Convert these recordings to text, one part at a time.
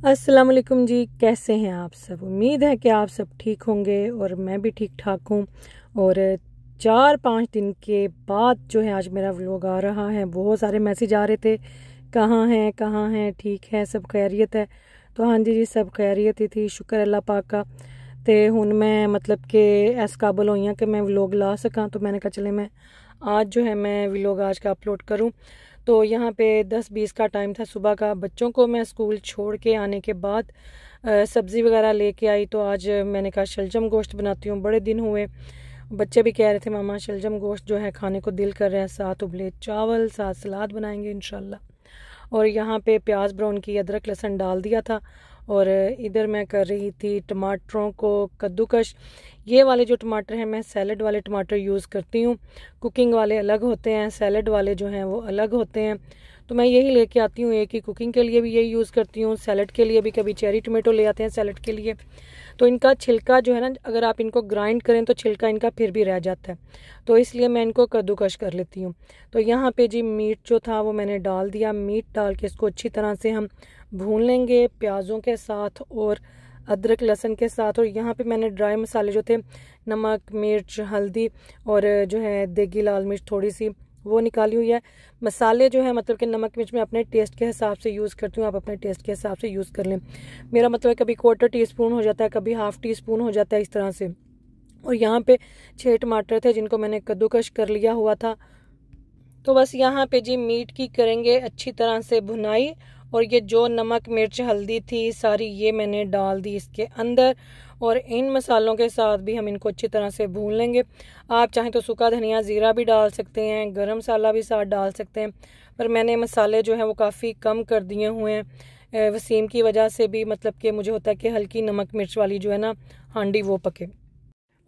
अस्सलाम वालेकुम जी, कैसे हैं आप सब? उम्मीद है कि आप सब ठीक होंगे और मैं भी ठीक ठाक हूँ। और चार पाँच दिन के बाद जो है आज मेरा व्लॉग आ रहा है। बहुत सारे मैसेज आ रहे थे, कहाँ हैं कहाँ हैं, ठीक है, सब खैरियत है? तो हाँ जी जी, सब खैरियत ही थी, शुक्र अल्लाह पाक का। तो हूँ मैं मतलब कि इस काबल हुई कि मैं व्लॉग ला सका। तो मैंने कहा, चले मैं आज जो है मैं व्लॉग आज का अपलोड करूँ। तो यहाँ पे दस बीस का टाइम था सुबह का। बच्चों को मैं स्कूल छोड़ के आने के बाद सब्ज़ी वगैरह लेके आई तो आज मैंने कहा, शलजम गोश्त बनाती हूँ। बड़े दिन हुए। बच्चे भी कह रहे थे, मामा, शलजम गोश्त जो है खाने को दिल कर रहे हैं। साथ उबले चावल साथ सलाद बनाएँगे इन और यहाँ पे प्याज ब्राउन की अदरक, लहसन डाल दिया था। और इधर मैं कर रही थी टमाटरों को कद्दूकश। ये वाले जो टमाटर हैं, मैं सैलड वाले टमाटर यूज़ करती हूँ। कुकिंग वाले अलग होते हैं, सैलड वाले जो हैं वो अलग होते हैं। तो मैं यही लेके आती हूँ, एक ही कुकिंग के लिए भी यही यूज़ करती हूँ। सैलड के लिए भी कभी चेरी टमाटो ले आते हैं सैलड के लिए। तो इनका छिलका जो है ना, अगर आप इनको ग्राइंड करें तो छिलका इनका फिर भी रह जाता है। तो इसलिए मैं इनको कद्दूकश कर लेती हूँ। तो यहाँ पे जी मीट जो था, वो मैंने डाल दिया। मीट डाल के इसको अच्छी तरह से हम भून लेंगे प्याज़ों के साथ और अदरक, लहसन के साथ। और यहाँ पे मैंने ड्राई मसाले जो थे, नमक, मिर्च, हल्दी और जो है देगी, लाल मिर्च थोड़ी सी वो निकाली हुई है। मसाले जो है मतलब कि नमक, मिर्च में अपने टेस्ट के हिसाब से यूज़ करती हूँ, आप अपने टेस्ट के हिसाब से यूज़ कर लें। मेरा मतलब कभी क्वार्टर टी स्पून हो जाता है, कभी हाफ़ टी स्पून हो जाता है इस तरह से। और यहाँ पे छः टमाटर थे जिनको मैंने कद्दूकश कर लिया हुआ था। तो बस यहाँ पे जी, मीट की करेंगे अच्छी तरह से भुनाई और ये जो नमक, मिर्च, हल्दी थी, सारी ये मैंने डाल दी इसके अंदर और इन मसालों के साथ भी हम इनको अच्छी तरह से भून लेंगे। आप चाहें तो सूखा धनिया, ज़ीरा भी डाल सकते हैं, गरम मसाला भी साथ डाल सकते हैं, पर मैंने मसाले जो हैं वो काफ़ी कम कर दिए हुए हैं। वसीम की वजह से भी मतलब कि मुझे होता है कि हल्की नमक, मिर्च वाली जो है ना, हांडी वो पके।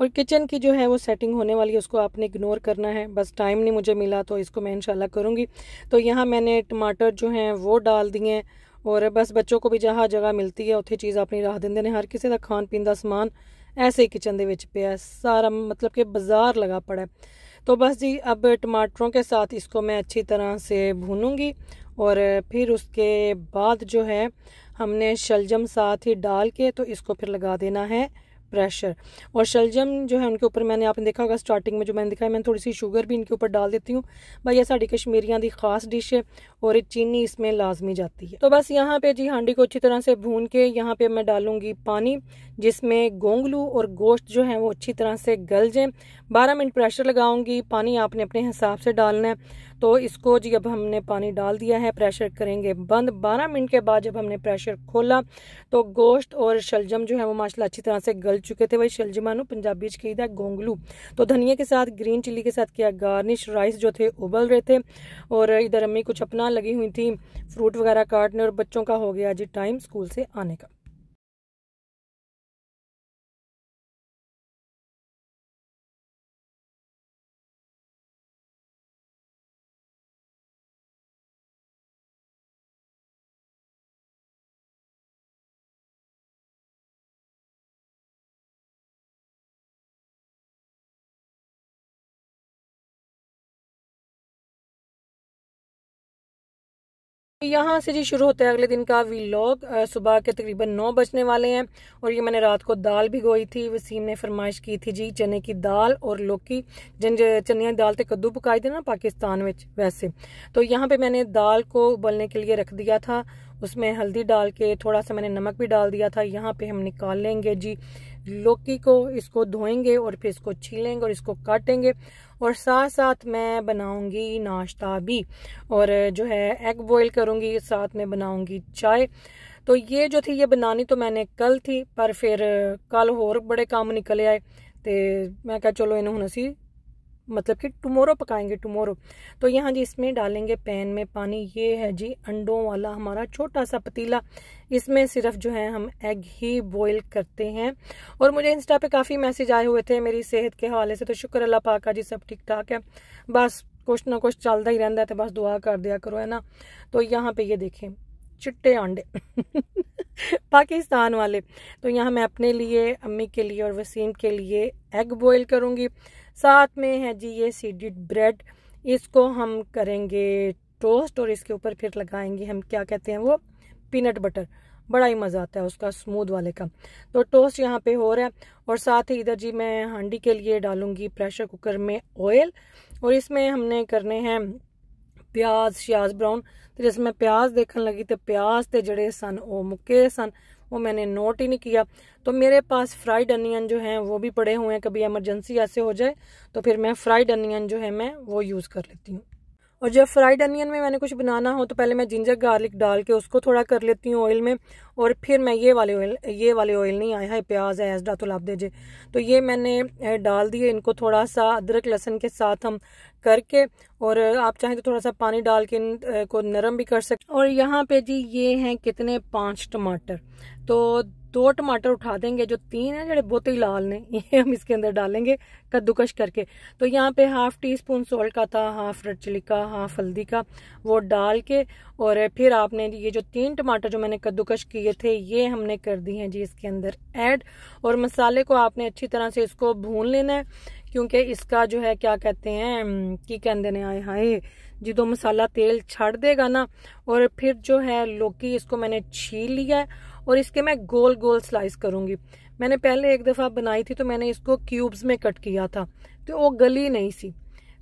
और किचन की जो है वो सेटिंग होने वाली है, उसको आपने इग्नोर करना है। बस टाइम नहीं मुझे मिला तो इसको मैं इंशाल्लाह करूँगी। तो यहाँ मैंने टमाटर जो हैं वो डाल दिए हैं और बस बच्चों को भी जहाँ जगह मिलती है उत्थे चीज़ अपनी राह देंगे हर किसी का खान पीन का समान ऐसे ही किचन के सारा मतलब कि बाज़ार लगा पड़ा है। तो बस जी, अब टमाटरों के साथ इसको मैं अच्छी तरह से भूनूँगी और फिर उसके बाद जो है, हमने शलजम साथ ही डाल के तो इसको फिर लगा देना है। प्रेशर और शलजम जो है उनके ऊपर मैंने, आपने देखा होगा स्टार्टिंग में जो मैंने दिखाया, मैंने थोड़ी सी शुगर भी इनके ऊपर डाल देती हूँ। भाई ये साड़ी कश्मीरियाँ की खास डिश है और चीनी इसमें लाजमी जाती है। तो बस यहाँ पे जी हांडी को अच्छी तरह से भून के यहाँ पे मैं डालूँगी पानी, जिसमें गोंगलू और गोश्त जो है वो अच्छी तरह से गल जाए। बारह मिनट प्रेशर लगाऊँगी, पानी आपने अपने हिसाब से डालना है। तो इसको जी अब हमने पानी डाल दिया है प्रेशर करेंगे बंद। बारह मिनट के बाद जब हमने प्रेशर खोला तो गोश्त और शलजम जो है वो माशाल्लाह अच्छी तरह से गल चुके थे। वही शलजमानो पंजाबी था गोंगलू। तो धनिया के साथ ग्रीन चिल्ली के साथ किया गार्निश राइस जो थे उबल रहे थे। और इधर अम्मी कुछ अपना लगी हुई थी फ्रूट वगैरह काटने और बच्चों का हो गया जी टाइम स्कूल से आने का। यहाँ से जी शुरू होता है अगले दिन का व्लॉग सुबह के तकरीबन नौ बजने वाले हैं। और ये मैंने रात को दाल भिगोई थी, वसीम ने फरमाइश की थी जी चने की दाल और लौकी, जन चने दाल तो कद्दू पकाई थे ना पाकिस्तान में वैसे। तो यहाँ पे मैंने दाल को उबलने के लिए रख दिया था। उसमें हल्दी डाल के थोड़ा सा मैंने नमक भी डाल दिया था। यहाँ पे हम निकाल लेंगे जी लौकी को, इसको धोएँगे और फिर इसको छीलेंगे और इसको काटेंगे। और साथ साथ मैं बनाऊँगी नाश्ता भी। और जो है एग बॉईल करूँगी, साथ में बनाऊँगी चाय। तो ये जो थी, ये बनानी तो मैंने कल थी, पर फिर, कल होर बड़े काम निकले आए। तो मैं क्या चलो इन्होंने असी मतलब कि टुमोरो पकाएँगे टुमोरो तो यहाँ जी इसमें डालेंगे पैन में पानी। ये है जी अंडों वाला हमारा छोटा सा पतीला। इसमें सिर्फ़ जो है हम एग ही बॉईल करते हैं। और मुझे इंस्टा पे काफ़ी मैसेज आए हुए थे मेरी सेहत के हवाले से। तो शुक्र अल्लाह पाका जी सब ठीक ठाक है। बस कुछ ना कुछ चलता ही रहता है तो बस दुआ कर दिया करो, है ना? तो यहाँ पे ये देखें, चिट्टे अंडे। पाकिस्तान वाले। तो यहाँ मैं अपने लिए, अम्मी के लिए और वसीम के लिए एग बॉईल करूँगी। साथ में है जी ये सीडिड ब्रेड। इसको हम करेंगे टोस्ट और इसके ऊपर फिर लगाएँगे हम, क्या कहते हैं वो? Peanut butter. बड़ा ही मज़ा आता है उसका, स्मूद वाले का। तो टोस्ट यहाँ पे हो रहा है और साथ ही इधर जी मैं हांडी के लिए डालूँगी प्रेशर कुकर में ऑयल और इसमें हमने करने हैं प्याज, श्याज ब्राउन। तो जैसे मैं प्याज देखने लगी तो प्याज ते जड़े सन वो मुक्के सन। वो मैंने नोट ही नहीं किया। तो मेरे पास फ्राइड अनियन जो हैं, वो भी पड़े हुए हैं। कभी एमरजेंसी ऐसे हो जाए तो फिर मैं फ्राइड अनियन जो है, मैं वो यूज़ कर लेती हूँ। और जब फ्राइड अनियन में मैंने कुछ बनाना हो तो पहले मैं जिंजर गार्लिक डाल के उसको थोड़ा कर लेती हूँ ऑयल में, और फिर मैं ये वाले ऑयल ये वाले ऑयल नहीं आया है, प्याज है एसडा तो लाभ दीजिए। तो ये मैंने डाल दिए, इनको थोड़ा सा अदरक लहसन के साथ हम करके, और आप चाहें तो थोड़ा सा पानी डाल के इनको नरम भी कर सकते और यहाँ पे जी ये हैं कितने, पाँच टमाटर। तो दो टमाटर उठा देंगे, जो तीन है जो बहुत ही लाल ने, ये हम इसके अंदर डालेंगे कद्दूकश करके। तो यहाँ पे हाफ़ टी स्पून सोल्ट का था हाफ़ रेड चिली का हाफ़ हल्दी का, वो डाल के, और फिर आपने ये जो तीन टमाटर जो मैंने कद्दूकश किए थे, ये हमने कर दिए हैं जी इसके अंदर ऐड और मसाले को आपने अच्छी तरह से इसको भून लेना है, क्योंकि इसका जो है, क्या कहते हैं की कहते ने आए हाय, जो मसाला तेल छाड़ देगा ना, और फिर जो है, लौकी इसको मैंने छील लिया है और इसके मैं गोल गोल स्लाइस करूँगी। मैंने पहले एक दफ़ा बनाई थी तो मैंने इसको क्यूब्स में कट किया था तो वो गली नहीं सी।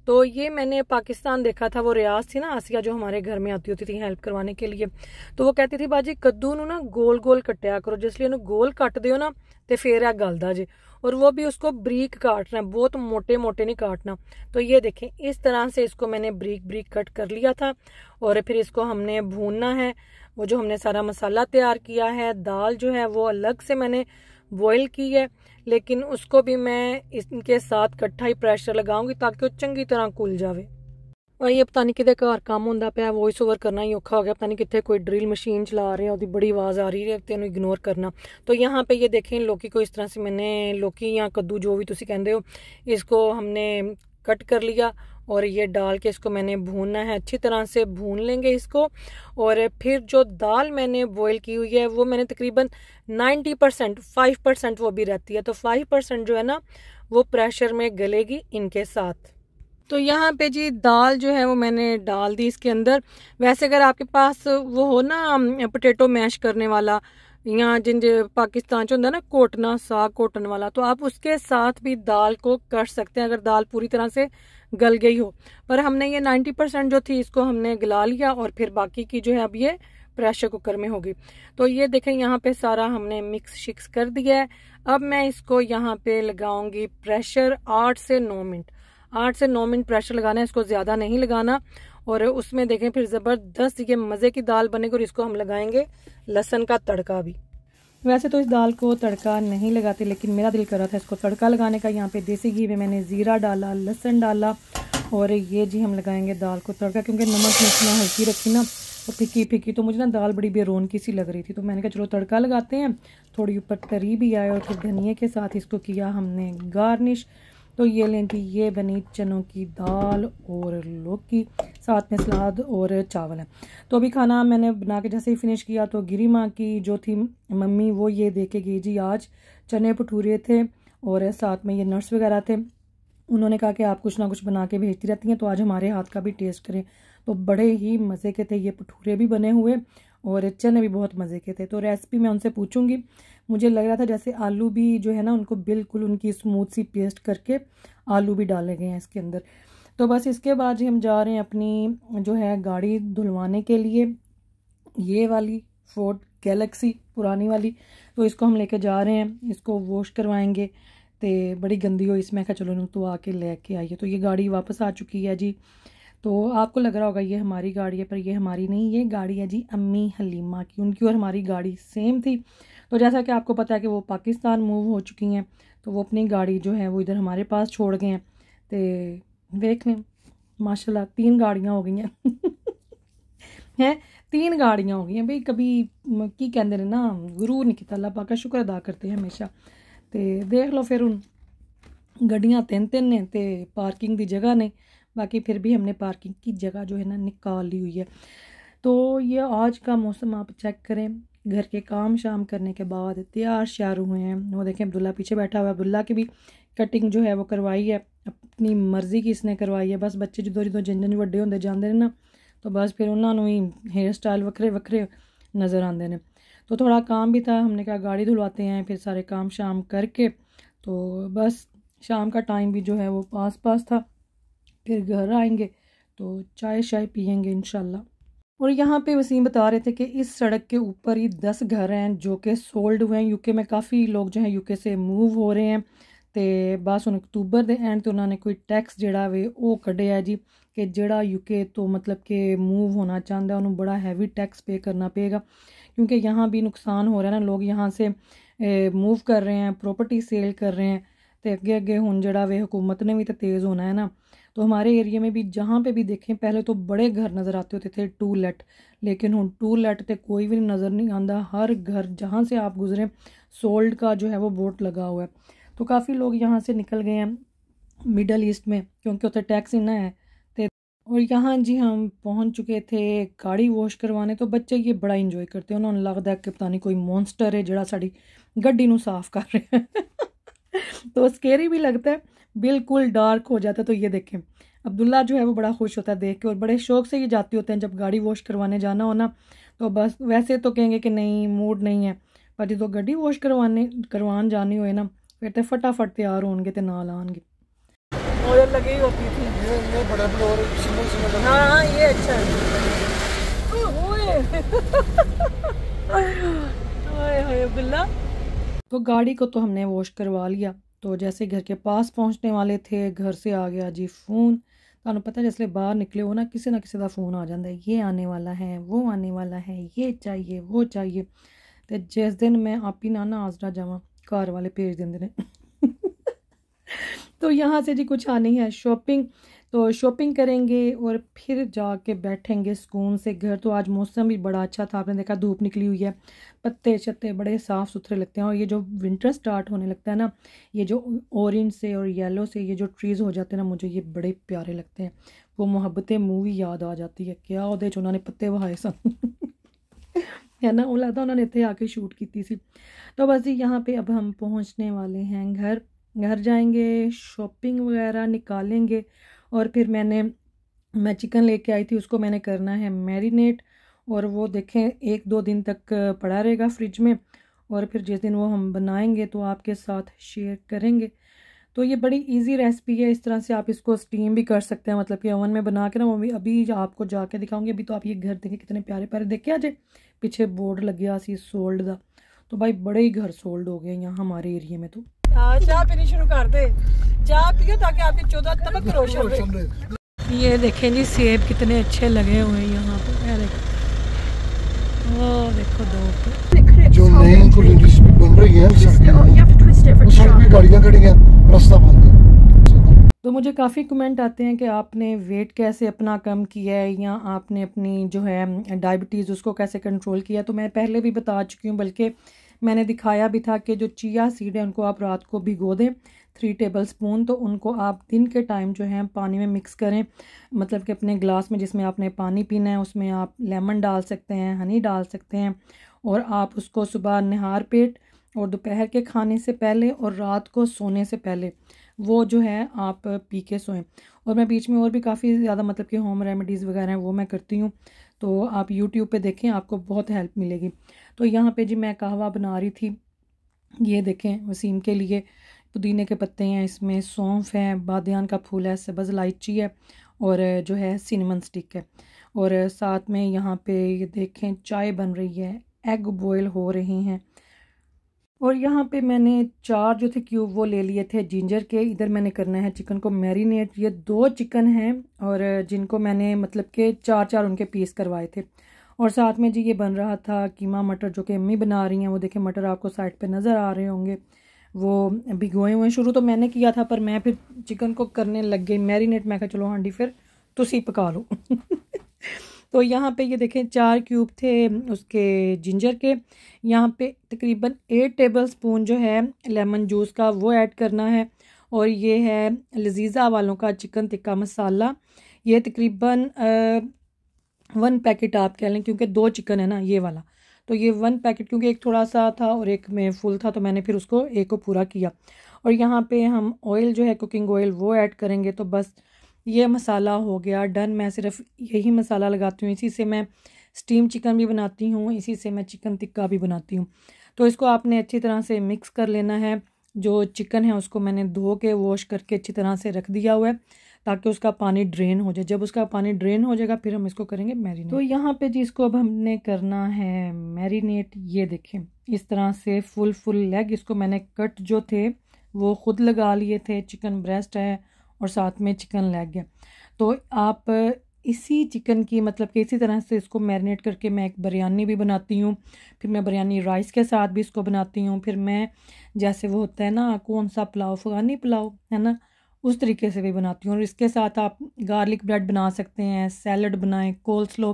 तो ये मैंने पाकिस्तान देखा था, वो रियाज थी ना आसिया जो हमारे घर में आती होती थी हेल्प करवाने के लिए। तो वो कहती थी, बाजी, कद्दू ना गोल गोल कटिया करो जिसलिए गोल कट दो ना तो फिर है गलदा जे। और वो भी उसको ब्रीक काटना बहुत मोटे मोटे नहीं काटना। तो ये देखें, इस तरह से इसको मैंने ब्रीक ब्रीक कट कर लिया था और फिर इसको हमने भूनना है। वो जो हमने सारा मसाला तैयार किया है, दाल जो है वो अलग से मैंने बॉयल की है, लेकिन उसको भी मैं इनके साथ इकट्ठा ही प्रेशर लगाऊँगी ताकि वो चंगी तरह कुल जावे। और ये पता नहीं कि घर काम होंगे पाया वॉइस ओवर करना ही औखा हो गया, पता नहीं कितने कोई ड्रिल मशीन चला रहे हैं और बड़ी आवाज़ आ रही है, तेन इग्नोर करना। तो यहाँ पे ये देखें, लौकी को इस तरह से मैंने, लौकी या कद्दू जो भी तुम हो, इसको हमने कट कर लिया और ये डाल के इसको मैंने भूनना है। अच्छी तरह से भून लेंगे इसको। और फिर जो दाल मैंने बॉईल की हुई है, वो मैंने तकरीबन 90 परसेंट फाइव परसेंट वो भी रहती है। तो फाइव परसेंट जो है ना, वो प्रेशर में गलेगी इनके साथ। तो यहाँ पे जी दाल जो है, वो मैंने डाल दी इसके अंदर। वैसे अगर आपके पास वो हो ना पोटैटो मैश करने वाला यहाँ जिन पाकिस्तान च ना, कोटना, साग कोटन वाला तो आप उसके साथ भी दाल को कर सकते हैं। अगर दाल पूरी तरह से गल गई हो। पर हमने ये 90 परसेंट जो थी, इसको हमने गला लिया और फिर बाकी की जो है अब ये प्रेशर कुकर में होगी। तो ये देखें, यहाँ पे सारा हमने मिक्स शिक्स कर दिया है। अब मैं इसको यहाँ पे लगाऊँगी प्रेशर आठ से नौ मिनट। आठ से नौ मिनट प्रेशर लगाना है, इसको ज़्यादा नहीं लगाना। और उसमें देखें, फिर ज़बरदस्त ये मज़े की दाल बनेगी और इसको हम लगाएँगे लहसन का तड़का भी। वैसे तो इस दाल को तड़का नहीं लगाते, लेकिन मेरा दिल कर रहा था इसको तड़का लगाने का। यहाँ पे देसी घी में मैंने ज़ीरा डाला, लहसन डाला, और ये जी हम लगाएँगे दाल को तड़का, क्योंकि नमक मिर्चना हल्की रखी ना, और फिकी फिकी तो मुझे ना दाल बड़ी बेरोन की सी लग रही थी। तो मैंने कहा, चलो तड़का लगाते हैं। थोड़ी ऊपर तरी भी आए, और फिर धनिए के साथ इसको किया हमने गार्निश। तो ये लें जी, ये बनी चनों की दाल और लौकी, साथ में सलाद और चावल। है तो अभी खाना मैंने बना के जैसे ही फिनिश किया तो गिरी माँ की जो थी मम्मी, वो ये दे के गई जी, आज चने भटूरे थे और साथ में ये नट्स वगैरह थे। उन्होंने कहा कि आप कुछ ना कुछ बना के भेजती रहती हैं तो आज हमारे हाथ का भी टेस्ट करें। तो बड़े ही मज़े के थे, ये भटूरे भी बने हुए और चने भी बहुत मज़े के थे। तो रेसिपी मैं उनसे पूछूँगी। मुझे लग रहा था जैसे आलू भी जो है ना, उनको बिल्कुल उनकी स्मूथ सी पेस्ट करके आलू भी डाले गए हैं इसके अंदर। तो बस इसके बाद जी हम जा रहे हैं अपनी जो है गाड़ी धुलवाने के लिए। ये वाली फोर्ड गैलेक्सी पुरानी वाली। तो इसको हम लेके जा रहे हैं। इसको वॉश करवाएँगे। तो बड़ी गंदी हो, इसमें क्या चलो तो आके लेके आइए। तो ये गाड़ी वापस आ चुकी है जी। तो आपको लग रहा होगा, ये हमारी गाड़ी है, पर ये हमारी नहीं, ये गाड़ी है जी अम्मी हलीमा की, उनकी और हमारी गाड़ी सेम थी। तो जैसा कि आपको पता है कि वो पाकिस्तान मूव हो चुकी हैं तो वो अपनी गाड़ी जो है वो इधर हमारे पास छोड़ गए हैं। तो देख लें, माशाल्लाह, तीन गाड़ियाँ हो गई हैं। हैं, तीन गाड़ियाँ हो गई हैं। भाई, कभी की कहते हैं ना, गुरूर नहीं किया अल्लाह पाक शुक्र अदा करते हैं हमेशा। तो देख लो फिर हूँ गड्डियाँ तीन तीन ने पार्किंग की जगह ने बाकी फिर भी हमने पार्किंग की जगह जो है ना निकाल ली हुई है। तो ये आज का मौसम आप चेक करें। घर के काम शाम करने के बाद तैयार श्यार हुए हैं। वो देखें, अब्दुल्ला पीछे बैठा हुआ है। अब्दुल्ला की भी कटिंग जो है वो करवाई है। अपनी मर्ज़ी की इसने करवाई है। बस बच्चे जो जो जिन जिन व्डे होंगे जाते हैं ना तो बस फिर उन्होंने ही हेयर स्टाइल वक्रे वक्रे नज़र आते हैं तो थोड़ा काम भी था। हमने कहा गाड़ी धुलवाते हैं, फिर सारे काम शाम करके। तो बस शाम का टाइम भी जो है वो पास पास था। फिर घर आएंगे तो चाय शाय पियेंगे इन और यहाँ पे वसीम बता रहे थे कि इस सड़क के ऊपर ही दस घर हैं जो कि सोल्ड हुए हैं यूके में काफ़ी लोग जो हैं यूके से मूव हो रहे हैं ਤੇ ਬਸ ਹੁਣ ਅਕਤੂਬਰ ਦੇ ਐਂਡ ਤੇ ਉਹਨਾਂ ਨੇ ਕੋਈ ਟੈਕਸ ਜਿਹੜਾ ਵੇ ਉਹ ਕੱਢਿਆ ਜੀ ਕਿ ਜਿਹੜਾ ਯੂਕੇ ਤੋਂ मतलब कि मूव होना चाहता है उन्होंने बड़ा हैवी टैक्स पे करना पड़ेगा क्योंकि यहाँ भी नुकसान हो रहा है ना लोग यहाँ से मूव कर रहे हैं प्रॉपर्टी सेल कर रहे हैं तो अगे अगे हूँ जड़ा वे हुकूमत ने भी तो तेज़ होना है ना तो हमारे एरिया में भी, जहाँ पे भी देखें, पहले तो बड़े घर नज़र आते होते थे, टू लेट। लेकिन हूँ टू लेट तो कोई भी नज़र नहीं आता हर घर जहाँ से आप गुजरें, सोल्ड का जो है वो बोर्ड लगा हुआ है। तो काफ़ी लोग यहाँ से निकल गए हैं, मिडल ईस्ट में, क्योंकि उतर टैक्स इन्ना है तो और यहाँ जी हम पहुँच चुके थे, गाड़ी वॉश करवाने तो बच्चे ये बड़ा इंजॉय करते हैं। उन्होंने लगता है कि पता नहीं कोई मॉन्स्टर है जरा साड़ी गड्डी साफ़ कर रहे हैं। तो स्केरी भी लगता है। बिल्कुल डार्क हो जाता है तो ये देखें। अब्दुल्ला जो है वो बड़ा खुश होता है देख के और बड़े शौक से ये जाते होते हैं जब गाड़ी वॉश करवाने जाना हो ना तो बस वैसे तो कहेंगे कि नहीं मूड नहीं है पर जो गड्डी वॉश करवाने करवान जानी हो ना फिर तो फटाफट तैयार होंगे तो नाल आएँगे लगी होती थी ये ये बड़ा फ्लोर सिंगल सिंगल हाँ हाँ ये अच्छा है। अब्दुल्ला। तो गाड़ी को तो हमने वॉश करवा लिया। तो जैसे घर के पास पहुंचने वाले थे घर से आ गया जी फ़ोन ਤੁਹਾਨੂੰ पता जिसले बाहर निकले हो ना किसी ना किसी का फ़ोन आ जाता है ये आने वाला है वो आने वाला है ये चाहिए वो चाहिए तो जिस दिन मैं आप ही ना ना आजरा जावा कार वाले भेज देंगे ने तो यहाँ से जी कुछ आनी है शॉपिंग तो शॉपिंग करेंगे और फिर जाके बैठेंगे सुकून से घर तो आज मौसम भी बड़ा अच्छा था आपने देखा धूप निकली हुई है पत्ते छत्ते बड़े साफ़ सुथरे लगते हैं और ये जो विंटर स्टार्ट होने लगता है ना ये जो ऑरेंज से और येलो से ये जो ट्रीज़ हो जाते हैं ना मुझे ये बड़े प्यारे लगते हैं वो मोहब्बतें मूवी याद आ जाती है क्या ਉਹਦੇ उन्होंने पत्ते बहाए सन है ना वो लगता उन्होंने इतने आके शूट की सी तो बस जी यहाँ पे अब हम पहुँचने वाले हैं घर घर जाएंगे शॉपिंग वगैरह निकालेंगे और फिर मैंने, मैं चिकन लेके आई थी, उसको मैंने करना है मैरिनेट और वो देखें, एक दो दिन तक पड़ा रहेगा फ्रिज में और फिर जिस दिन वो हम बनाएँगे तो आपके साथ शेयर करेंगे। तो ये बड़ी इजी रेसिपी है, इस तरह से आप इसको स्टीम भी कर सकते हैं मतलब कि ओवन में बना के ना, वो भी अभी आपको जाके दिखाऊँगी, अभी तो आप ये घर देखें कितने प्यारे प्यारे देखे आज पिछे बोर्ड लगे सी सोल्ड का तो भाई बड़े ही घर सोल्ड हो गए यहाँ हमारे एरिए में तो। चाय पीनी शुरू कर दे चाय पियो ताकि आपकी चौदह तबक रोशन ये देखें जी सेब कितने अच्छे लगे हुए हैं यहाँ पे वो देखो दो जो नई बन रही है गाड़ियाँ खड़ी हैं रास्ता बंद है तो मुझे काफ़ी कमेंट आते हैं कि आपने वेट कैसे अपना कम किया है या आपने अपनी जो है डायबिटीज़ उसको कैसे कंट्रोल किया। तो मैं पहले भी बता चुकी हूँ बल्कि मैंने दिखाया भी था कि जो चिया सीड है, उनको आप रात को भिगो दें। थ्री टेबल स्पून तो उनको आप दिन के टाइम जो है, पानी में मिक्स करें। मतलब कि अपने ग्लास में जिसमें आपने पानी पीना है, उसमें आप लेमन डाल सकते हैं हनी डाल सकते हैं और आप उसको सुबह नहार पेट और दोपहर के खाने से पहले और रात को सोने से पहले वो जो है आप पी के सोएँ। और मैं बीच में और भी काफ़ी ज़्यादा मतलब कि होम रेमेडीज़ वगैरह हैं, वो मैं करती हूँ। तो आप यूट्यूब पे देखें, आपको बहुत हेल्प मिलेगी। तो यहाँ पे जी मैं कहवा बना रही थी, ये देखें वसीम के लिए, पुदीने के पत्ते हैं, इसमें सौंफ है, बादियान का फूल है, सब्ज़ इलायची है और जो है सिनेमन स्टिक है। और साथ में यहाँ पे ये देखें चाय बन रही है, एग बॉयल हो रहे हैं। और यहाँ पे मैंने चार जो थे क्यूब वो ले लिए थे जिंजर के, इधर मैंने करना है चिकन को मैरिनेट। ये दो चिकन हैं और जिनको मैंने मतलब के चार चार उनके पीस करवाए थे। और साथ में जी ये बन रहा था कीमा मटर जो कि अम्मी बना रही हैं, वो देखें मटर आपको साइड पे नज़र आ रहे होंगे। वो भिगोए हुए शुरू तो मैंने किया था, पर मैं फिर चिकन को करने लग गई, मैरिनेट, मैं कहा चलो हांडी फिर तुसी पका लो। तो यहाँ पे ये देखें चार क्यूब थे उसके जिंजर के। यहाँ पे तकरीबन एट टेबल स्पून जो है लेमन जूस का वो ऐड करना है। और ये है लजीज़ा वालों का चिकन टिक्का मसाला ये तकरीबन वन पैकेट आप कह लें, क्योंकि दो चिकन है ना, ये वाला। तो ये वन पैकेट, क्योंकि एक थोड़ा सा था और एक में फुल था तो मैंने फिर उसको एक को पूरा किया। और यहाँ पे हम ऑयल जो है कुकिंग ऑयल वो ऐड करेंगे तो बस ये मसाला हो गया डन मैं सिर्फ़ यही मसाला लगाती हूँ, इसी से मैं स्टीम चिकन भी बनाती हूँ, इसी से मैं चिकन टिक्का भी बनाती हूँ। तो इसको आपने अच्छी तरह से मिक्स कर लेना है, जो चिकन है, उसको मैंने धो के वॉश करके अच्छी तरह से रख दिया हुआ है। ताकि उसका पानी ड्रेन हो जाए। जब उसका पानी ड्रेन हो जाएगा, फिर हम इसको करेंगे मैरिनेट। तो यहाँ पे जी इसको अब हमने करना है मैरिनेट, ये देखें। इस तरह से फुल फुल लेग इसको मैंने कट जो थे, वो ख़ुद लगा लिए थे। चिकन ब्रेस्ट है और साथ में चिकन लेग है। तो आप इसी चिकन की मतलब कि इसी तरह से इसको मैरिनेट करके मैं एक बिरयानी भी बनाती हूँ। फिर मैं बिरयानी राइस के साथ भी इसको बनाती हूँ। फिर मैं, जैसे वो होता है ना, कौन सा पुलाव अफ़गानी पुलाव, है ना? उस तरीके से भी बनाती हूँ और इसके साथ आप गार्लिक ब्रेड बना सकते हैं, सैलड बनाएँ कोल स्लो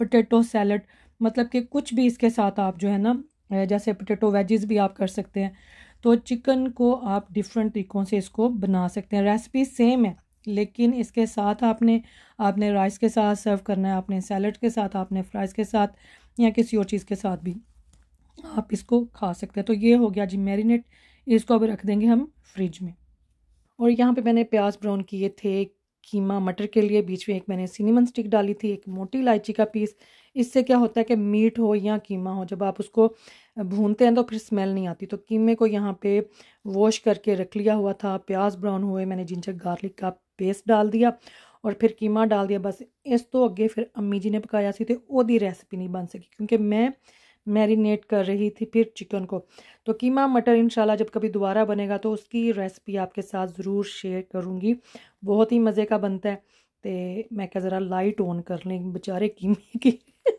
पोटैटो सैलड मतलब कि कुछ भी इसके साथ आप जो है ना जैसे पोटैटो वेजेस भी आप कर सकते हैं। तो चिकन को आप डिफरेंट तरीक़ों से इसको बना सकते हैं। रेसिपी सेम है, लेकिन इसके साथ आपने आपने राइस के साथ सर्व करना है, आपने सैलड के साथ, आपने फ्राइज़ के साथ या किसी और चीज़ के साथ भी आप इसको खा सकते हैं। तो ये हो गया जी मैरिनेट, इसको अभी रख देंगे हम फ्रिज में। और यहाँ पे मैंने प्याज ब्राउन किए थे, कीमा मटर के लिए, बीच में एक मैंने सिनेमन स्टिक डाली थी, एक मोटी इलायची का पीस। इससे क्या होता है कि मीट हो या कीमा हो, जब आप उसको भूनते हैं तो फिर स्मेल नहीं आती। तो कीमे को यहाँ पे वॉश करके रख लिया हुआ था, प्याज ब्राउन हुए, मैंने जिंजर गार्लिक का पेस्ट डाल दिया और फिर कीमा डाल दिया। बस इस तो अगे फिर अम्मी जी ने पकाया सी तो ओदी रेसिपी नहीं बन सकी, क्योंकि मैं मैरिनेट कर रही थी फिर चिकन को। तो कीमा मटर इंशाल्लाह जब कभी दोबारा बनेगा तो उसकी रेसिपी आपके साथ ज़रूर शेयर करूँगी। बहुत ही मज़े का बनता है। तो मैं क्या ज़रा लाइट ऑन कर लें बेचारे कीमे की।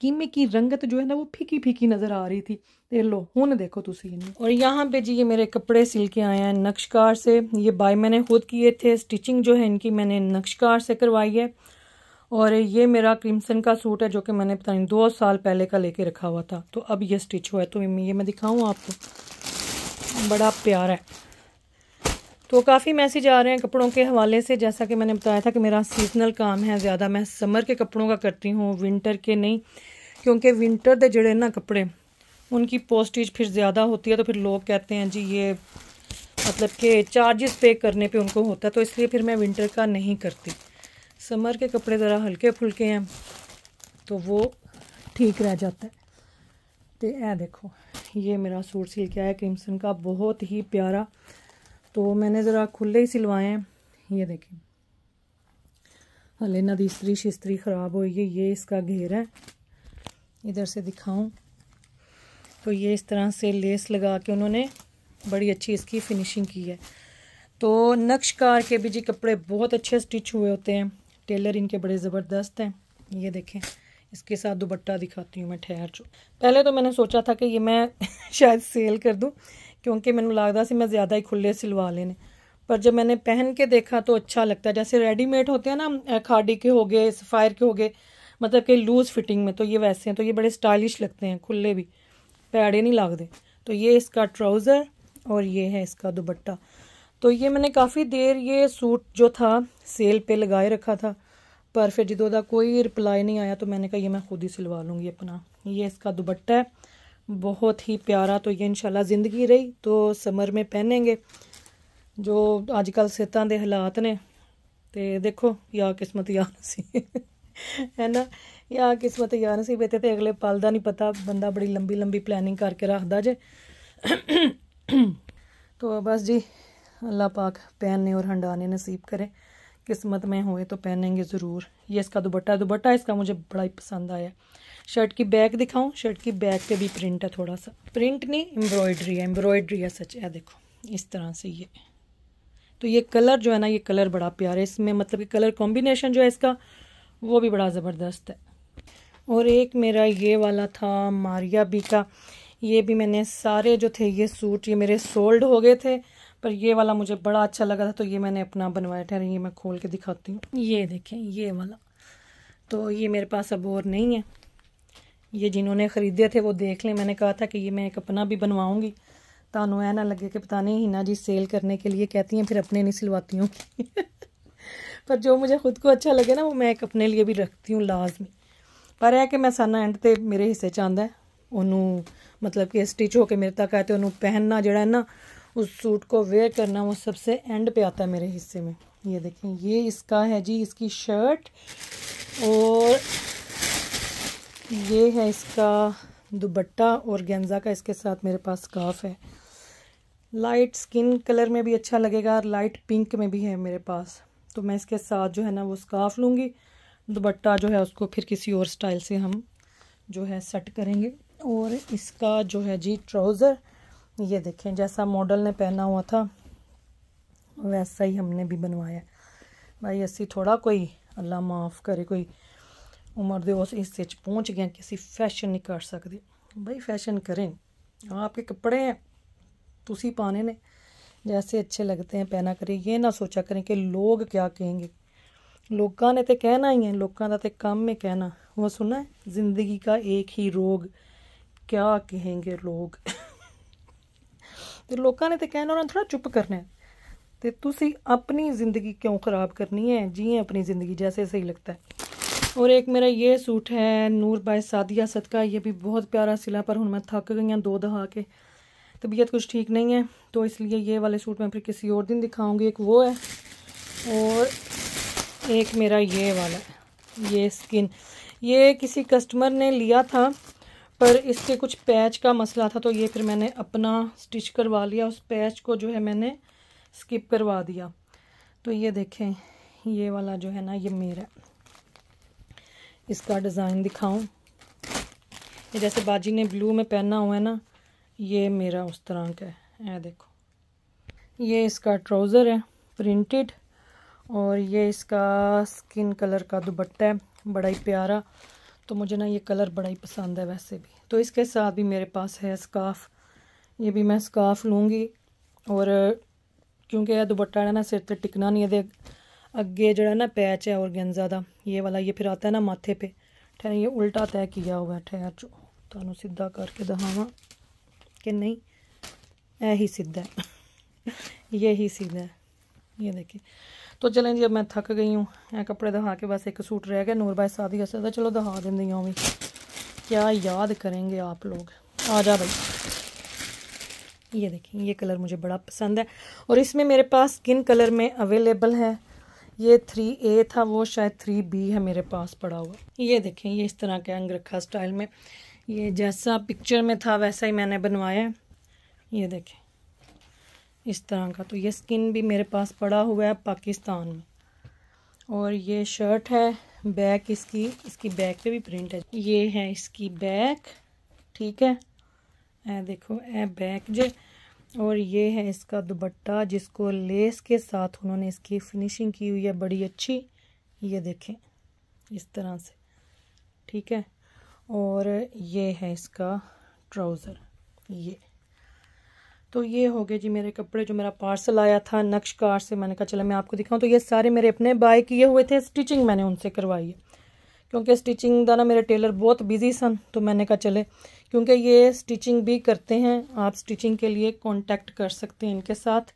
कीमे की रंगत जो है ना वो फीकी फीकी नज़र आ रही थी। ते लो हूँ देखो तुसी और यहाँ पे जी ये मेरे कपड़े सिल के आए हैं नक्शकार से। ये बाय मैंने खुद किए थे। स्टिचिंग जो है इनकी मैंने नक्शकार से करवाई है। और ये मेरा क्रिम्सन का सूट है जो कि मैंने पता नहीं, दो साल पहले का लेके रखा हुआ था। तो अब ये स्टिच हुआ है तो ये मैं दिखाऊँ आपको। बड़ा प्यार है। तो काफ़ी मैसेज आ रहे हैं कपड़ों के हवाले से, जैसा कि मैंने बताया था कि मेरा सीजनल काम है ज़्यादा। मैं समर के कपड़ों का करती हूँ विंटर के नहीं, क्योंकि विंटर के जड़े ना कपड़े, उनकी पोस्टेज फिर ज़्यादा होती है तो फिर लोग कहते हैं, जी, ये मतलब कि चार्जेस पे करने पे उनको होता है। तो इसलिए फिर मैं विंटर का नहीं करती। समर के कपड़े ज़रा हल्के फुल्के हैं तो वो ठीक रह जाता है। तो यह देखो, ये मेरा सूट सिल के आया क्रिम्सन का, बहुत ही प्यारा। तो मैंने ज़रा खुले ही सिलवाए हैं, ये देखें। हले ना तीसरी शिस्तरी ख़राब हो है ये इसका घेर है। इधर से दिखाऊँ तो ये इस तरह से लेस लगा के उन्होंने बड़ी अच्छी इसकी फिनिशिंग की है। तो नक्शकार के भी जी कपड़े बहुत अच्छे स्टिच हुए होते हैं। टेलर इनके बड़े ज़बरदस्त हैं। ये देखें, इसके साथ दुपट्टा दिखाती हूँ मैं ठहर जो पहले तो मैंने सोचा था कि ये मैं शायद सेल कर दूँ, क्योंकि मैंने लगता सी मैं ज़्यादा ही खुले सिलवा लेने। पर जब मैंने पहन के देखा तो अच्छा लगता है। जैसे रेडीमेड होते हैं ना खाड़ी के हो गए, सफ़ायर के हो गए मतलब कि लूज़ फिटिंग में तो ये वैसे हैं तो ये बड़े स्टाइलिश लगते हैं, खुले भी, पैड़े नहीं लागते। तो ये इसका ट्राउज़र और ये है इसका दुपट्टा। तो ये मैंने काफ़ी देर ये सूट जो था सेल पे लगाए रखा था। पर फिर जिदों कोई रिप्लाई नहीं आया तो मैंने कहा, ये मैं खुद ही सिलवा लूँगी अपना। ये इसका दुबट्टा है। बहुत ही प्यारा तो ये इंशाल्लाह ज़िंदगी रही तो समर में पहनेंगे। जो अजकल सेहतां के हालात ने तो देखो, या किस्मत या नसी है ना? या किस्मत या नसीब इतने तो अगले पल का नहीं पता। बंदा बड़ी लंबी लंबी प्लैनिंग करके रखता जे। तो बस जी अल्लाह पाक पहनने और हंडाने नसीब करें। किस्मत में हुए तो पहनेंगे ज़रूर। ये इसका दुबट्टा दुबट्टा इसका मुझे बड़ा ही पसंद आया। शर्ट की बैक दिखाऊँ? शर्ट की बैक पे भी प्रिंट है थोड़ा सा प्रिंट नहीं एम्ब्रॉयडरी है एम्ब्रॉयडरी है सच। है देखो, इस तरह से ये। तो ये कलर जो है ना, ये कलर बड़ा प्यारा है। इसमें मतलब कि कलर कॉम्बिनेशन जो है इसका, वो भी बड़ा ज़बरदस्त है। और एक मेरा ये वाला था, मारिया बी का। ये भी मैंने सारे जो थे, ये सूट, ये मेरे सोल्ड हो गए थे। पर ये वाला मुझे बड़ा अच्छा लगा था तो ये मैंने अपना बनवाया था ये मैं खोल के दिखाती हूँ ये देखें ये वाला तो ये मेरे पास अब और नहीं है ये जिन्होंने ख़रीदे थे वो देख लें मैंने कहा था कि ये मैं एक अपना भी बनवाऊँगी तानू ऐ ना लगे कि पता नहीं हिना जी सेल करने के लिए कहती हैं फिर अपने नहीं सिलवाती हूँ पर जो मुझे खुद को अच्छा लगे ना वो मैं एक अपने लिए भी रखती हूँ लाजमी पर है कि मैं साना एंड ते मेरे हिस्से चाहता है ਉਹਨੂੰ मतलब कि स्टिच होकर मेरे तक आए तो ਉਹਨੂੰ पहनना जड़ा है ना उस सूट को वेयर करना वो सबसे एंड पे आता है मेरे हिस्से में। ये देखें, ये इसका है जी, इसकी शर्ट और ये है इसका दुबट्टा और गेंजा का इसके साथ मेरे पास स्काफ है। लाइट स्किन कलर में भी अच्छा लगेगा और लाइट पिंक में भी है मेरे पास। तो मैं इसके साथ जो है ना वो स्काफ लूँगी। दुबट्टा जो है उसको फिर किसी और स्टाइल से हम जो है सेट करेंगे। और इसका जो है जी ट्राउज़र ये देखें, जैसा मॉडल ने पहना हुआ था, वैसा ही हमने भी बनवाया भाई असी थोड़ा कोई, अल्लाह माफ़ करे, कोई उम्र दे, उस हिस्से पहुँच गए कि असी फ़ैशन नहीं कर सकते भाई फ़ैशन करें। आपके कपड़े हैं, तुसी पाने ने। जैसे अच्छे लगते हैं, पहना करें। ये ना सोचा करें कि लोग क्या कहेंगे। लोगों ने तो कहना ही है, लोगों का तो काम में कहना। वो सुना है, ज़िंदगी का एक ही रोग, क्या कहेंगे लोग? तो लोगों ने तो कहना उन्होंने थोड़ा चुप करना है तो तुसी अपनी ज़िंदगी क्यों ख़राब करनी है जिए अपनी ज़िंदगी जैसे सही लगता है और एक मेरा ये सूट है नूर बाय सादिया सदका ये भी बहुत प्यारा सिला पर हूँ मैं थक गई हूँ दो दहा के तबीयत कुछ ठीक नहीं है तो इसलिए ये वाले सूट मैं फिर किसी और दिन दिखाऊँगी एक वो है और एक मेरा ये वाला ये स्किन ये किसी कस्टमर ने लिया था पर इसके कुछ पैच का मसला था तो ये फिर मैंने अपना स्टिच करवा लिया। उस पैच को जो है मैंने स्किप करवा दिया। तो ये देखें, ये वाला जो है ना, ये मेरा इसका डिज़ाइन दिखाऊँ। ये जैसे बाजी ने ब्लू में पहना हुआ है ना, ये मेरा उस तरह का है। ये देखो। ये इसका ट्राउज़र है, प्रिंटेड। और ये इसका स्किन कलर का दुपट्टा है, बड़ा ही प्यारा। तो मुझे ना ये कलर बड़ा ही पसंद है वैसे भी। तो इसके साथ भी मेरे पास है स्काफ ये भी मैं स्काफ लूँगी और क्योंकि यह दुपट्टा है ना सिर पर टिकना नहीं है अगे जो है ना पैच है और गेंजा का ये वाला ये फिर आता है ना माथे पे। ठहर, ये उल्टा तय किया हुआ है ठहर चो। तुम सीधा करके दहावा कि नहीं, ऐ सीधा है। ये ही सीधा है। ये देखिए। तो चलें जी, अब मैं थक गई हूँ। ये कपड़े दहा के बस एक सूट रह गया। नूर भाई शादी का चलो दहा देंगी भी क्या याद करेंगे आप लोग? आ जा भाई। ये देखिए, ये कलर मुझे बड़ा पसंद है। और इसमें मेरे पास स्किन कलर में अवेलेबल है। ये थ्री ए था, वो शायद थ्री बी है मेरे पास पड़ा हुआ। ये देखें ये इस तरह के अंग रखा स्टाइल में। ये जैसा पिक्चर में था, वैसा ही मैंने बनवाया है। ये देखें इस तरह का। तो ये स्किन भी मेरे पास पड़ा हुआ है पाकिस्तान में। और ये शर्ट है बैक इसकी इसकी बैक पे भी प्रिंट है। ये है इसकी बैक ठीक है? ए देखो, ए बैक जे और ये है इसका दुबट्टा जिसको लेस के साथ उन्होंने इसकी फिनिशिंग की हुई है, बड़ी अच्छी। ये देखें, इस तरह से, ठीक है? और ये है इसका ट्राउज़र ये। तो ये हो गए जी मेरे कपड़े जो मेरा पार्सल आया था, नक्शकार से मैंने कहा, चला मैं आपको दिखाऊँ। तो ये सारे मेरे अपने बाय किए हुए थे स्टिचिंग मैंने उनसे करवाई है। क्योंकि स्टिचिंग का ना मेरे टेलर बहुत बिज़ी सन तो मैंने कहा, चले, क्योंकि ये स्टिचिंग भी करते हैं, आप स्टिचिंग के लिए कांटेक्ट कर सकते हैं इनके साथ।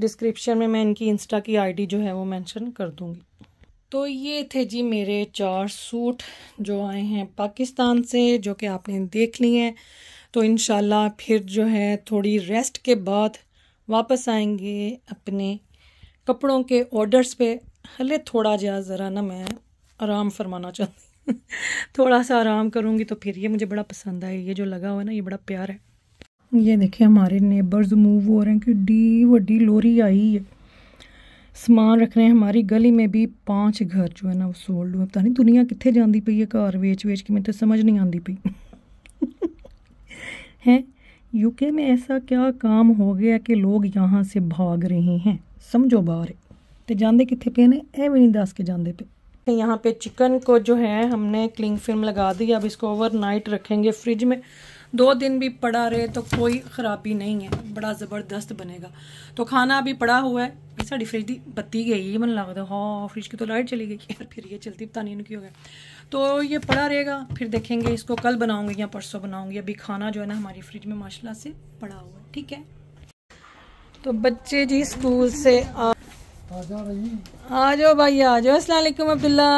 डिस्क्रिप्शन में मैं इनकी इंस्टा की आईडी जो है वो मेंशन कर दूँगी। तो ये थे जी मेरे चार सूट जो आए हैं पाकिस्तान से, जो कि आपने देख लिए हैं। तो इन फिर जो है थोड़ी रेस्ट के बाद वापस आएँगे अपने कपड़ों के ऑर्डर्स पे। हले थोड़ा जहा ज़रा ना मैं आराम फरमाना चाहती थोड़ा सा आराम करूँगी तो फिर ये मुझे बड़ा पसंद आए ये जो लगा हुआ है ना, ये बड़ा प्यार है। ये देखें हमारे नेबर्स मूव हो रहे हैं कि डी वड्डी लोरी आई है। समान रख रहे हैं हमारी गली में भी। पाँच घर जो है ना, वो सोल्ड हुए पता नहीं दुनिया कितने जाती पई है घर वेच वेच के मैं तो समझ नहीं आती पई। हैं। यूके में ऐसा क्या काम हो गया कि लोग यहाँ से भाग रहे हैं? समझो बाहर तो जाते कितने पे ने? ए भी नहीं दस के जाते पे। यहाँ पे चिकन को जो है हमने क्लिंग फ़िल्म लगा दी। अब इसको ओवरनाइट रखेंगे फ्रिज में। दो दिन भी पड़ा रहे तो कोई ख़राबी नहीं है बड़ा ज़बरदस्त बनेगा। तो खाना अभी पड़ा हुआ है साड़ी फ्रिज की बत्ती गई मन लगता हाँ फ्रिज की तो लाइट चली गई यार फिर ये चलती पता नहीं क्यों गया। तो ये पड़ा रहेगा फिर देखेंगे इसको कल बनाऊँगी या परसों बनाऊँगी। अभी खाना जो है ना हमारी फ्रिज में माशाल्लाह से पड़ा हुआ है ठीक है? तो बच्चे जी स्कूल से आ आ जाओ भाई आ जाओ। असलाकुम अब्दुल्ला।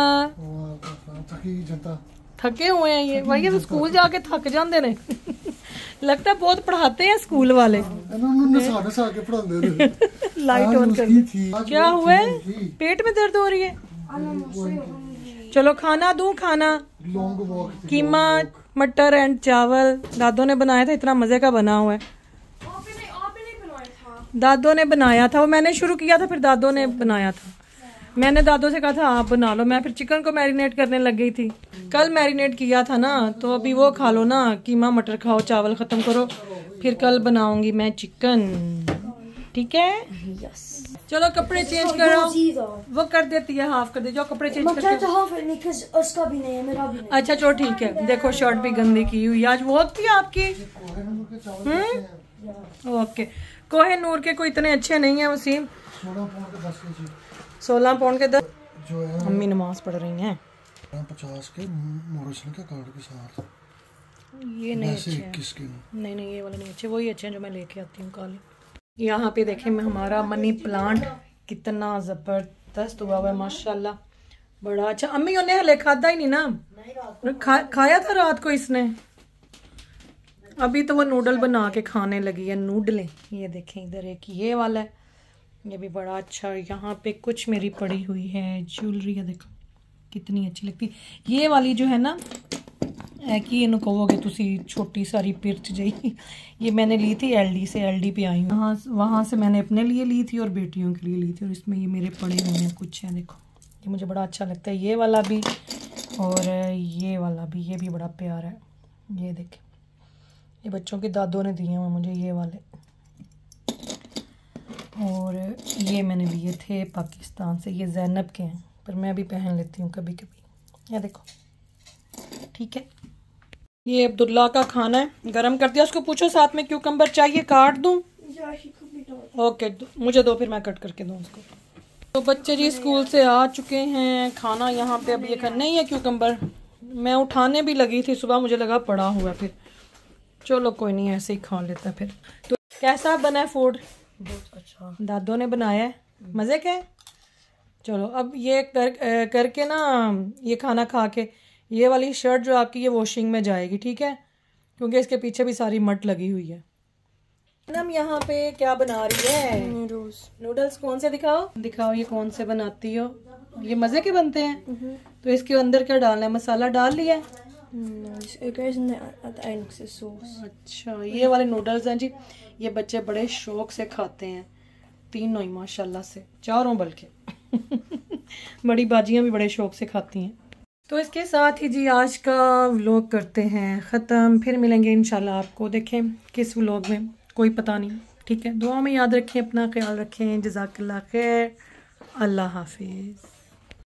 थके हुए हैं ये। भाई तो स्कूल जाके थक जाते ने लगता है बहुत पढ़ाते हैं स्कूल वाले। लाइट ऑन कर क्या हुआ है पेट में दर्द हो रही है चलो खाना दूँ खाना कीमा मटर एंड चावल दादो ने बनाया था इतना मज़े का बना हुआ है दादो ने बनाया था वो मैंने शुरू किया था फिर दादो ने बनाया था मैंने दादो से कहा था आप बना लो। मैं फिर चिकन को मैरिनेट करने लग गई थी। कल मैरिनेट किया था ना तो अभी वो खा लो ना कीमा मटर खाओ चावल खत्म करो फिर कल बनाऊँगी मैं चिकन। ठीक है? यस चलो कपड़े चेंज करो वो कर देती है हाफ़ कर दे जाओ कपड़े चेंज करके तो हाफ़ है उसका भी नहीं है मेरा भी नहीं अच्छा चलो ठीक है। देखो शर्ट भी गंदी की हुई। आज वो होती है आपकी? हम्म? ओके कोहे नूर के कोई इतने अच्छे नहीं है वसीम। सोलह पौंड के दस। जी है मम्मी नमाज़ पढ़ रही हैं। पचास के मोरिसन के कार्ड के साथ। ये नहीं अच्छे हैं। के नहीं नहीं ये वाले नहीं अच्छे। वही अच्छे हैं जो मैं लेके आती हूँ काले। यहाँ पे देखें मैं हमारा मनी प्लांट कितना ज़बरदस्त हुआ हुआ है माशाल्लाह। बड़ा अच्छा। अम्मी उन्हें हले खादा ही नहीं ना? खा, खाया था रात को इसने? अभी तो वो नूडल बना के खाने लगी है नूडलें ये देखें इधर एक ये वाला है। ये भी बड़ा अच्छा यहाँ पे कुछ मेरी पड़ी हुई है। ज्वेलरी है देखो, कितनी अच्छी लगती ये वाली जो है ना, है कि इन कहोगे तो तुम छोटी सारी पिर्च जी ये मैंने ली थी एलडी से, एलडी पे आई हूँ। वहाँ वहाँ से मैंने अपने लिए ली थी और बेटियों के लिए ली थी। और इसमें ये मेरे पड़े हुए हैं कुछ हैं, देखो। ये मुझे बड़ा अच्छा लगता है। ये वाला भी, और ये वाला भी, ये भी बड़ा प्यार है। ये देखे। ये बच्चों के दादों ने दिए हुए मुझे ये वाले। और ये मैंने लिए थे पाकिस्तान से ये जैनब के हैं पर मैं भी पहन लेती हूँ कभी कभी ये देखो। ठीक है। ये अब्दुल्ला का खाना है। गरम कर दिया उसको पूछो साथ में क्यूकम्बर चाहिए काट दूँ? done. ओके दो- मुझे दो फिर मैं कट करके दूँ उसको। तो बच्चे जी स्कूल से आ चुके हैं। खाना यहाँ पे अभी ये खा नहीं है क्यूकम्बर मैं उठाने भी लगी थी सुबह मुझे लगा पड़ा हुआ फिर। चलो कोई नहीं ऐसे ही खा लेता फिर। तो कैसा बना है फ़ूड बहुत अच्छा। दादों ने बनाया है। मज़े के? चलो अब ये कर करके ना ये खाना खा के ये वाली शर्ट जो आपकी ये वॉशिंग में जाएगी ठीक है? क्योंकि इसके पीछे भी सारी मट लगी हुई है। हम यहाँ पे क्या बना रही है? नूडल्स नूडल्स कौन से दिखाओ? दिखाओ ये कौन से बनाती हो? ये मज़े के बनते हैं। तो इसके अंदर क्या डालना है? मसाला डाल लिया है। अच्छा ये वाले नूडल्स हैं जी। ये बच्चे बड़े शौक से खाते हैं। तीनों ही माशाल्लाह से। चारों बल्कि। बड़ी बाजियाँ भी बड़े शौक से खाती हैं। तो इसके साथ ही जी आज का व्लॉग करते हैं। ख़त्म। फिर मिलेंगे इंशाल्लाह आपको। देखें किस व्लॉग में। कोई पता नहीं। ठीक है? दुआ में याद रखें, अपना ख्याल रखें। जजाकल्ला खैर। अल्लाह हाफिज़।